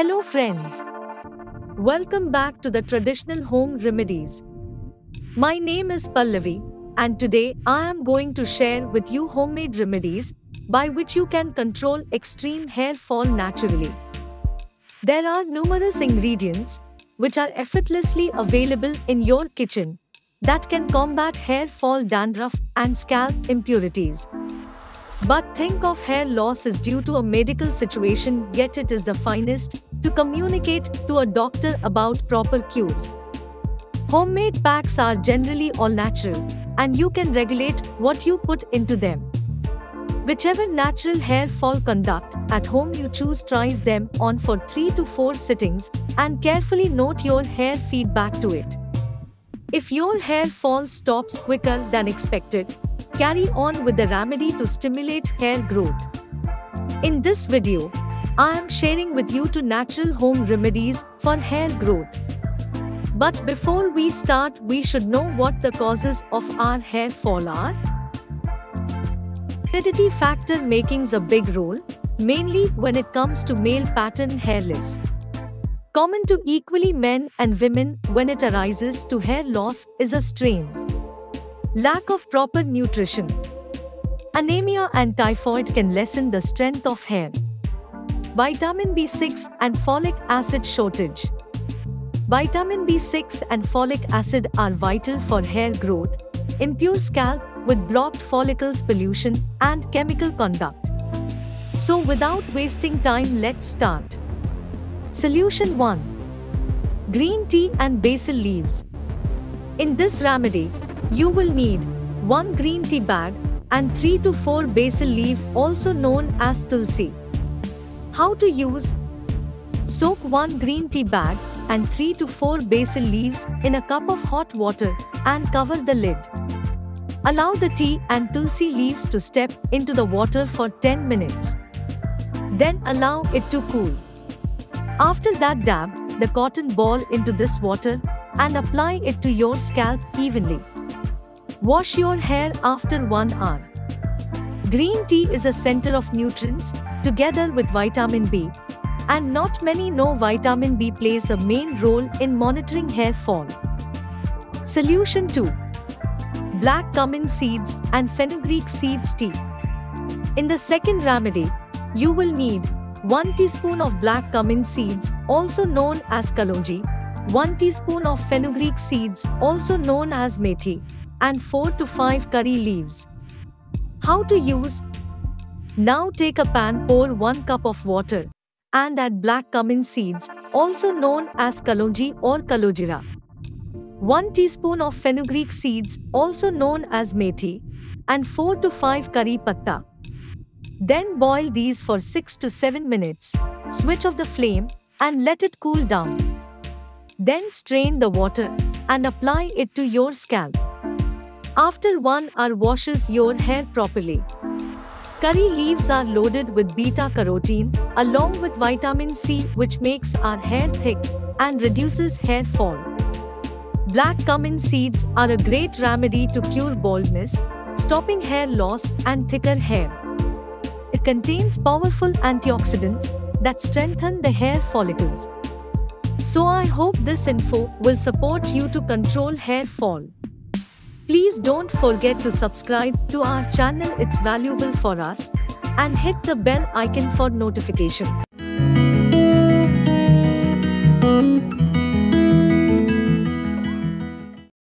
Hello friends. Welcome back to the traditional home remedies. My name is Pallavi and today I am going to share with you homemade remedies by which you can control extreme hair fall naturally. There are numerous ingredients which are effortlessly available in your kitchen that can combat hair fall dandruff and scalp impurities. But think of hair loss is due to a medical situation, yet it is the finest to communicate to a doctor about proper cures. Homemade packs are generally all natural, and you can regulate what you put into them. Whichever natural hair fall conduct at home you choose tries them on for 3 to 4 sittings and carefully note your hair feedback to it. If your hair fall stops quicker than expected, carry on with the remedy to stimulate hair growth. In this video, I am sharing with you two natural home remedies for hair growth. But before we start, we should know what the causes of our hair fall are. Heredity factor makings a big role, mainly when it comes to male pattern hairless. Common to equally men and women when it arises to hair loss is a strain. Lack of proper nutrition. Anemia and typhoid can lessen the strength of hair. Vitamin B6 and folic acid shortage. Vitamin B6 and folic acid are vital for hair growth, impure scalp with blocked follicles pollution and chemical conduct. So without wasting time let's start. Solution 1. Green tea and basil leaves. In this remedy, you will need 1 green tea bag and 3 to 4 basil leaf also known as tulsi. How to use Soak 1 green tea bag and 3 to 4 basil leaves in a cup of hot water and cover the lid. Allow the tea and tulsi leaves to step into the water for 10 minutes. Then allow it to cool. After that dab the cotton ball into this water and apply it to your scalp evenly. Wash your hair after 1 hour. Green tea is a center of nutrients, together with vitamin B. And not many know vitamin B plays a main role in monitoring hair fall. Solution 2. Black cumin seeds and fenugreek seeds tea. In the second remedy, you will need 1 teaspoon of black cumin seeds, also known as kalonji, 1 teaspoon of fenugreek seeds, also known as methi, and 4 to 5 curry leaves. How to use? Now take a pan, pour 1 cup of water, and add black cumin seeds, also known as kalonji or kalojira. 1 teaspoon of fenugreek seeds, also known as methi, and 4 to 5 curry patta. Then boil these for 6 to 7 minutes. Switch off the flame and let it cool down. Then strain the water and apply it to your scalp. After 1 hour washes your hair properly. Curry leaves are loaded with beta carotene along with vitamin C which makes our hair thick and reduces hair fall. Black cumin seeds are a great remedy to cure baldness, stopping hair loss and thicker hair. It contains powerful antioxidants that strengthen the hair follicles. So I hope this info will support you to control hair fall. Please don't forget to subscribe to our channel it's valuable for us and hit the bell icon for notification.